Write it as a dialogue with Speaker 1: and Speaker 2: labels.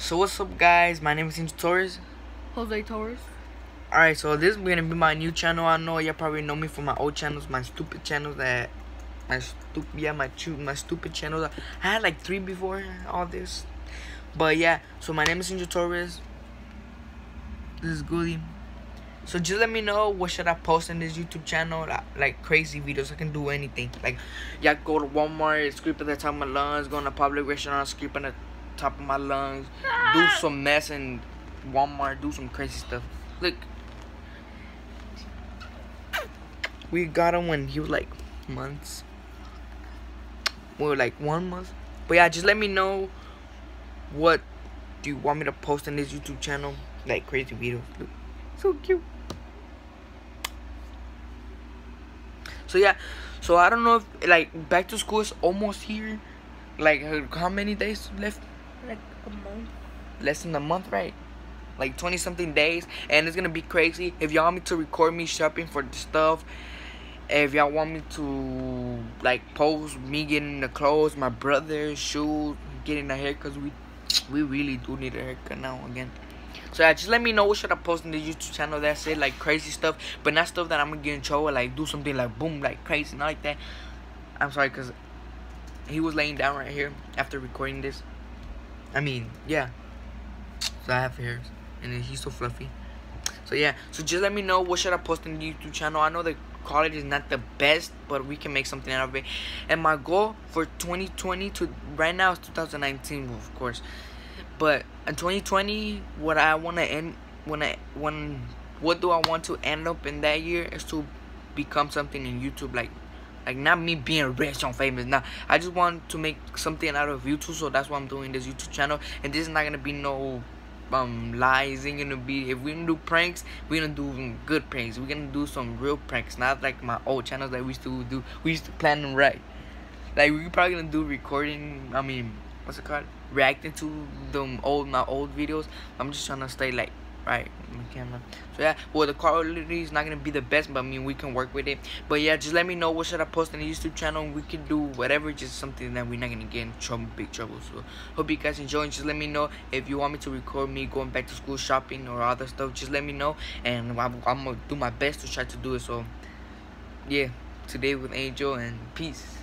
Speaker 1: So what's up guys, my name is Angel Torres.
Speaker 2: Jose Torres.
Speaker 1: Alright, so this is gonna be my new channel. I know y'all probably know me from my old channels, my stupid channels that my stupid yeah, my my stupid channels. I had like three before all this. But yeah, so my name is Angel Torres. This is Goody. So just let me know what should I post in this YouTube channel, like crazy videos. I can do anything. Like, y'all go to Walmart, scrape at the top of my lungs, go a public restaurant, scrape at the top of my lungs, ah. do some mess in Walmart, do some crazy stuff. Look, we got him when he was like months. We were like one month. But yeah, just let me know what do you want me to post in this YouTube channel, like crazy videos. Look, so cute. So yeah, so I don't know if like back to school is almost here. Like how many days left?
Speaker 2: Like a month.
Speaker 1: Less than a month, right? Like 20 something days, and it's gonna be crazy. If y'all want me to record me shopping for the stuff, if y'all want me to like post me getting the clothes, my brother's shoes, getting a haircut, we we really do need a haircut now again. So yeah, just let me know what should I post in the YouTube channel. That's it, like crazy stuff, but not stuff that I'm gonna get in trouble. Like do something like boom, like crazy, not like that. I'm sorry, cause he was laying down right here after recording this. I mean, yeah. So I have hairs, and he's so fluffy. So yeah, so just let me know what should I post in the YouTube channel. I know the quality is not the best, but we can make something out of it. And my goal for 2020 to right now is 2019, of course. But in 2020, what I want to end when I when what do I want to end up in that year is to become something in YouTube like like not me being rich and famous. Now I just want to make something out of YouTube so that's why I'm doing this YouTube channel. And this is not gonna be no um lies. Ain't gonna be if we gonna do pranks we're gonna do good pranks. We're gonna do some real pranks not like my old channels that we used to do. We used to plan them right like we're probably gonna do recording I mean what's it called? Reacting to them old my old videos. I'm just trying to stay like right. Camera. So yeah. Well the quality is not gonna be the best but i mean we can work with it. But yeah just let me know what should i post on the youtube channel. We can do whatever just something that we're not gonna get in trouble big trouble. So hope you guys enjoy. Just let me know if you want me to record me going back to school shopping or other stuff. Just let me know. And i'm, I'm gonna do my best to try to do it. So yeah. Today with angel and peace